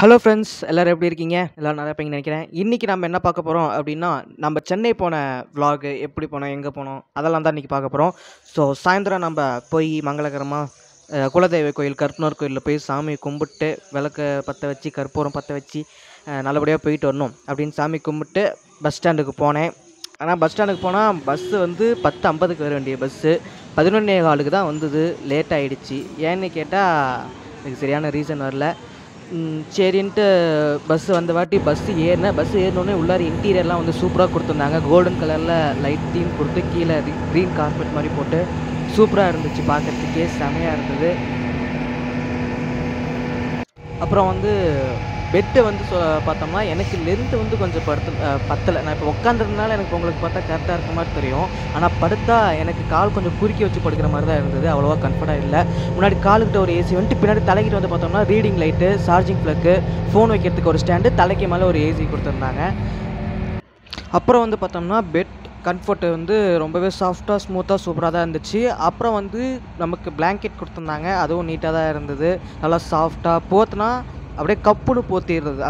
Hello friends எல்லோரும் எப்படி இருக்கீங்க? எல்லோரும் நல்லா இருப்பீங்கன்னு நினைக்கிறேன். இன்றைக்கி நம்ம என்ன பார்க்க போகிறோம் அப்படின்னா நம்ம சென்னை போன விலாகு எப்படி போனோம் எங்கே போனோம் அதெல்லாம் தான் இன்றைக்கி பார்க்க போகிறோம் ஸோ சாயந்தரம் நம்ம போய் மங்களகரமாக குலதெய்வ கோயில் கருப்பனூர் கோயிலில் போய் சாமி கும்பிட்டு விளக்க பற்ற வச்சு கற்பூரம் பற்ற வச்சு நல்லபடியாக போயிட்டு வரணும் அப்படின்னு சாமி கும்பிட்டு பஸ் ஸ்டாண்டுக்கு போனேன். ஆனால் பஸ் ஸ்டாண்டுக்கு போனால் பஸ்ஸு வந்து பத்து ஐம்பதுக்கு வர வேண்டிய பஸ்ஸு பதினொன்னே காலுக்கு தான் வந்தது. லேட் ஆகிடுச்சு ஏன்னு கேட்டால் எனக்கு சரியான ரீசன் வரல. சரின்ட்டு பஸ்ஸு வந்த வாட்டி பஸ்ஸு ஏறினேன். பஸ் ஏறினோடனே உள்ளார இன்டீரியர்லாம் வந்து சூப்பராக கொடுத்துருந்தாங்க. கோல்டன் கலரில் லைட் தீம் கொடுத்து கீழே க்ரீன் கார்பெட் மாதிரி போட்டு சூப்பராக இருந்துச்சு பார்க்குறதுக்கே செமையாக இருந்தது. அப்புறம் வந்து பெட்டு வந்து சொ பார்த்தோம்னா எனக்கு லென்த்து வந்து கொஞ்சம் படுத்து பத்தலை. நான் இப்போ உட்காந்துருந்தனால எனக்கு உங்களுக்கு பார்த்தா கரெக்டாக இருக்க மாதிரி தெரியும். ஆனால் படுத்தா எனக்கு கால் கொஞ்சம் குறுக்கி வச்சு படுக்கிற மாதிரி தான் இருந்தது. அவ்வளோவா கம்ஃபர்ட்டாக இல்லை. முன்னாடி காலுக்கிட்ட ஒரு ஏசி வந்துட்டு பின்னாடி தலைக்கிட்டு வந்து பார்த்தோம்னா reading light charging plug phone வைக்கிறதுக்கு ஒரு ஸ்டாண்டு தலைக்கு மேலே ஒரு ஏசி கொடுத்துருந்தாங்க. அப்புறம் வந்து பார்த்தோம்னா பெட் கம்ஃபர்ட் வந்து ரொம்பவே சாஃப்டாக ஸ்மூத்தாக சூப்பராக தான் இருந்துச்சு. அப்புறம் வந்து நமக்கு பிளாங்கெட் கொடுத்துருந்தாங்க. அதுவும் நீட்டாக தான் இருந்தது. நல்லா சாஃப்டாக போத்துனா அப்படியே கப்புன்னு போத்திடுறது.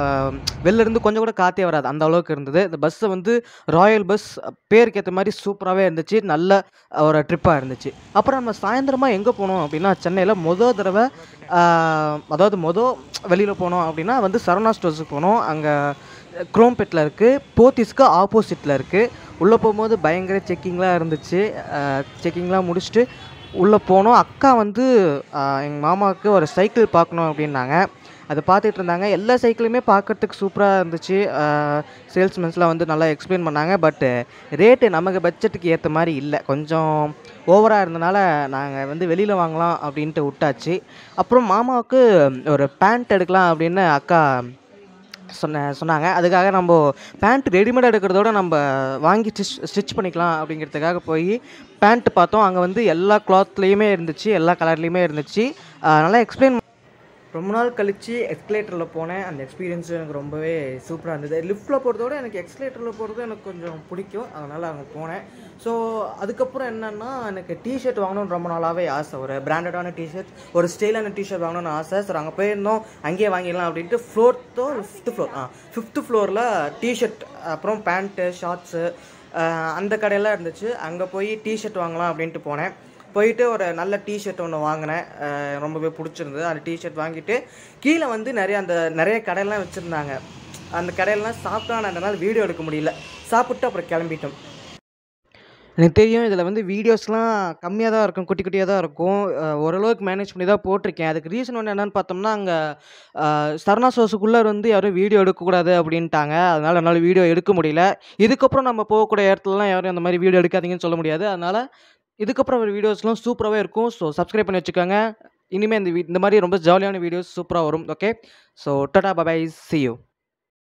வெளிலேருந்து கொஞ்சம் கூட காற்றே வராது. அந்த அளவுக்கு இருந்தது. இந்த பஸ்ஸை வந்து ராயல் பஸ் பேருக்கு ஏற்ற மாதிரி சூப்பராகவே இருந்துச்சு. நல்ல ஒரு ட்ரிப்பாக இருந்துச்சு. அப்புறம் நம்ம சாயந்தரமாக எங்கே போனோம் அப்படின்னா சென்னையில் மொதல் தடவை அதாவது மொதல் வெளியில் போனோம் அப்படின்னா வந்து சரவணா ஸ்டோர்ஸுக்கு போனோம். அங்கே குரோம்பேட்டில் இருக்குது போத்திஸ்க்கு ஆப்போசிட்டில் இருக்குது உள்ளே போகும்போது பயங்கர செக்கிங்லாம் இருந்துச்சு. செக்கிங்லாம் முடிச்சுட்டு உள்ளே போனோம். அக்கா வந்து எங்கள் மாமாவுக்கு ஒரு சைக்கிள் பார்க்கணும் அப்படின்னாங்க. அதை பார்த்துட்டு இருந்தாங்க. எல்லா சைக்கிளுமே பார்க்கறதுக்கு சூப்பராக இருந்துச்சு. சேல்ஸ்மென்ஸ்லாம் வந்து நல்லா எக்ஸ்பிளைன் பண்ணாங்க. பட்டு ரேட்டு நமக்கு பட்ஜெட்டுக்கு ஏற்ற மாதிரி இல்லை. கொஞ்சம் ஓவராக இருந்தனால நாங்கள் வந்து வெளியில் வாங்கலாம் அப்படின்ட்டு விட்டாச்சு. அப்புறம் மாமாவுக்கு ஒரு பேண்ட் எடுக்கலாம் அப்படின்னு அக்கா சொன்ன சொன்னாங்க. அதுக்காக நம்ம பேண்ட் ரெடிமேட் எடுக்கிறதோட நம்ம வாங்கி ஸ்டிச் ஸ்டிச் பண்ணிக்கலாம் அப்படிங்கிறதுக்காக போய் பேண்ட் பார்த்தோம். அங்கே வந்து எல்லா கிளாத்லேயுமே இருந்துச்சு எல்லா கலர்லேயுமே இருந்துச்சு. நல்லா எக்ஸ்பிளைன் ரொம்ப நாள் கழித்து எக்ஸ்கலேட்டரில் போனேன். அந்த எக்ஸ்பீரியன்ஸு எனக்கு ரொம்பவே சூப்பராக இருந்தது. லிஃப்ட்டில் போகிறதோட எனக்கு எக்ஸ்கலேட்டரில் போகிறது எனக்கு கொஞ்சம் பிடிக்கும். அதனால் அங்கே போனேன். ஸோ அதுக்கப்புறம் என்னென்னா எனக்கு டிஷர்ட் வாங்கணும்னு ரொம்ப நாளாகவே ஆசை. ஒரு பிராண்டடான டிஷர்ட் ஒரு ஸ்டைலான டிஷர்ட் வாங்கணும்னு ஆசை. ஸோ அங்கே போயிருந்தோம். அங்கேயே வாங்கிடலாம் அப்படின்ட்டு ஃப்ளோர்த்தோ ஃபிஃப்த்து ஃப்ளோர் ஆ ஃபிஃப்த்து ஃப்ளோரில் டிஷர்ட் அப்புறம் பேண்ட்டு ஷார்ட்ஸு அந்த கடையெல்லாம் இருந்துச்சு. அங்கே போய் டிஷர்ட் வாங்கலாம் அப்படின்ட்டு போனேன். போயிட்டு ஒரு நல்ல டிஷர்ட் ஒன்று வாங்கினேன். ரொம்பவே பிடிச்சிருந்தது. அந்த டிஷர்ட் வாங்கிட்டு கீழே வந்து நிறைய அந்த நிறைய கடையெல்லாம் வச்சுருந்தாங்க. அந்த கடையெல்லாம் சாப்பிட்டா நான் அதனால் வீடியோ எடுக்க முடியல. சாப்பிட்டு அப்புறம் கிளம்பிட்டோம். எனக்கு தெரியும் இதில் வந்து வீடியோஸ்லாம் கம்மியாக தான் இருக்கும் குட்டி குட்டியாக தான் இருக்கும். ஓரளவுக்கு மேனேஜ் பண்ணி தான் போட்டிருக்கேன். அதுக்கு ரீசன் ஒன்று என்னென்னு பார்த்தோம்னா அங்கே சரணா சோஸுக்குள்ளே வந்து யாரும் வீடியோ எடுக்கக்கூடாது அப்படின்ட்டாங்க. அதனால் என்னால் வீடியோ எடுக்க முடியல. இதுக்கப்புறம் நம்ம போகக்கூடிய இடத்துலலாம் யாரும் அந்த மாதிரி வீடியோ எடுக்காதீங்கன்னு சொல்ல முடியாது. அதனால் இதுக்கப்புறம் வர வீடியோஸ்லாம் சூப்பராகவே இருக்கும். ஸோ சப்ஸ்கிரைப் பண்ணி வச்சுக்கோங்க. இனிமேல் இந்த வீ இந்த மாதிரி ரொம்ப ஜாலியான வீடியோஸ் சூப்பராக வரும். Okay so tata bye bye see you